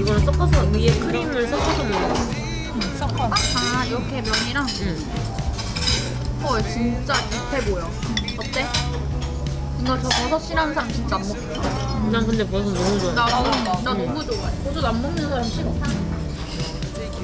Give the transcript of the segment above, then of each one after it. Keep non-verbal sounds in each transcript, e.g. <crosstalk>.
이거는 섞어서 위에 크림을 섞어서 먹는 거. 섞어. 아 이렇게 면이랑. 응. 헐 진짜 딥해 보여. 어때? 이거 저 버섯 싫어하는 사람 진짜 안 먹겠다. 난 근데 버섯 너무 좋아해. 나, 나, 나 너무 좋아해. 버섯 안 먹는 사람 싫어.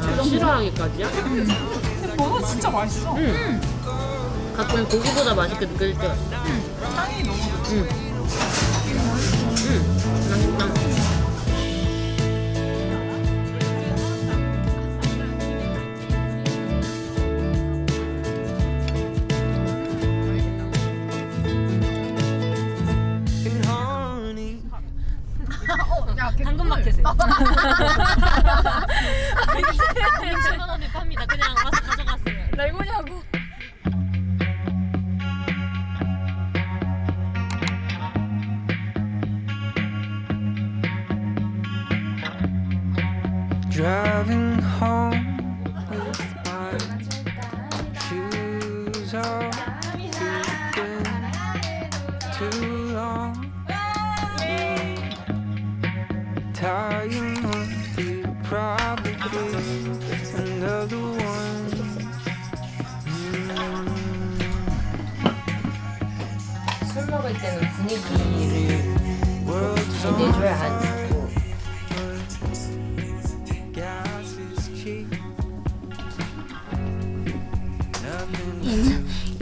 아, 싫어하기까지야? 버섯 진짜 맛있어. 응. 가끔 고기보다 맛있게 느껴질 때가 있어. 향이 너무 좋지. 응. 응. 야, 당근 마켓에. 110만 원에 팝니다. 그냥 와서 가져갔어요. 레고냐고. driving home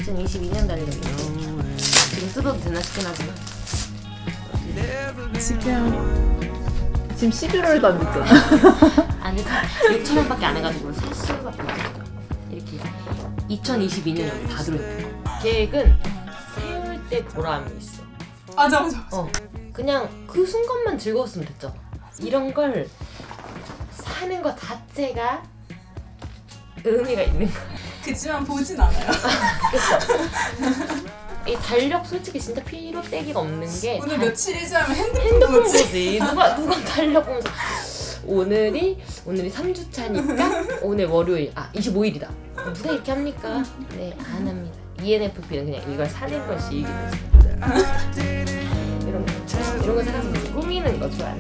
2022년 달려요. 지금 뜯어도 되나 싶긴 하지만. 지금 지금 11월도 안 됐잖아. 아니, 6천 원밖에 안 해가지고 살 수밖에 없어요. 이렇게 2022년 다 들어있는 거. 계획은 세울 때 보람이 있어. 맞아 맞아. 어, 그냥 그 순간만 즐거웠으면 됐잖아. 이런 걸 사는 것 자체가 의미가 있는 거야. 그치만 보진 않아요. <laughs> <laughs> 이 달력 솔직히 진짜 피로 떼기가 없는 게 오늘 다 며칠이지 하면 핸드폰 핸드폰 보지. 누가 누가 달력 보면서 오늘이 오늘이 3주 차니까 오늘 월요일 아 25일이다. 누가 이렇게 합니까? 네 안 합니다. ENFP는 그냥 이걸 사는 것이 이런 거 이런 거 사람들이 꾸미는 거 좋아해.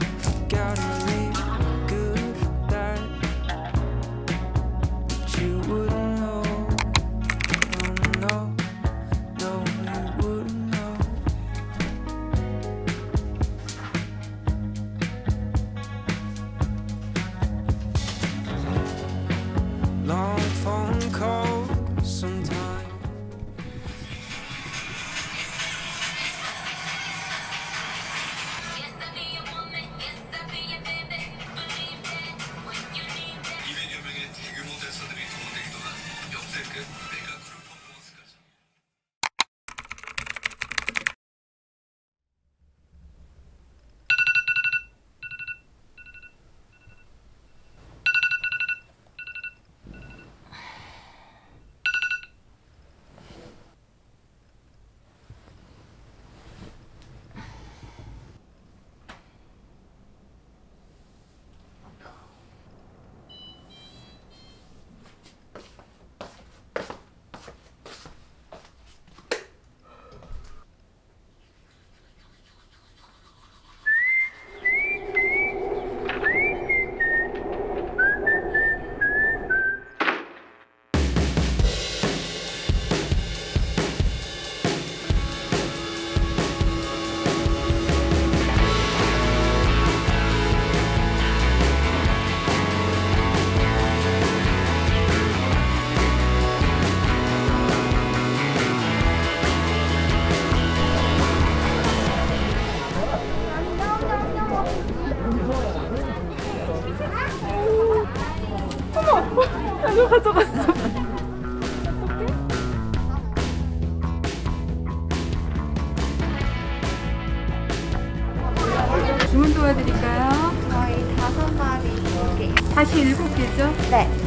다시 일곱 개죠? 네.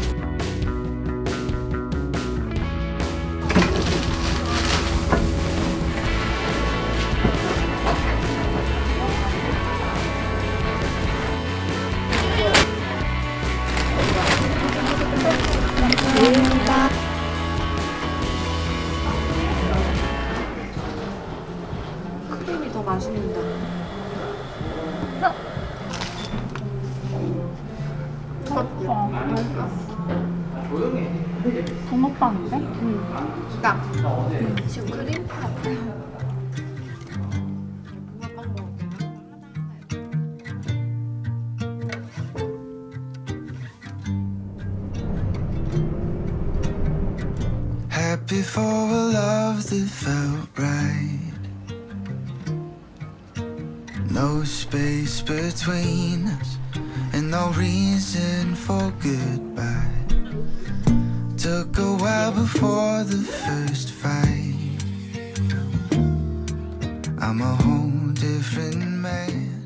Chịu Happy for a love that felt right. No space between us And no reason for goodbye. Took a while before the first fight. I'm a whole different man.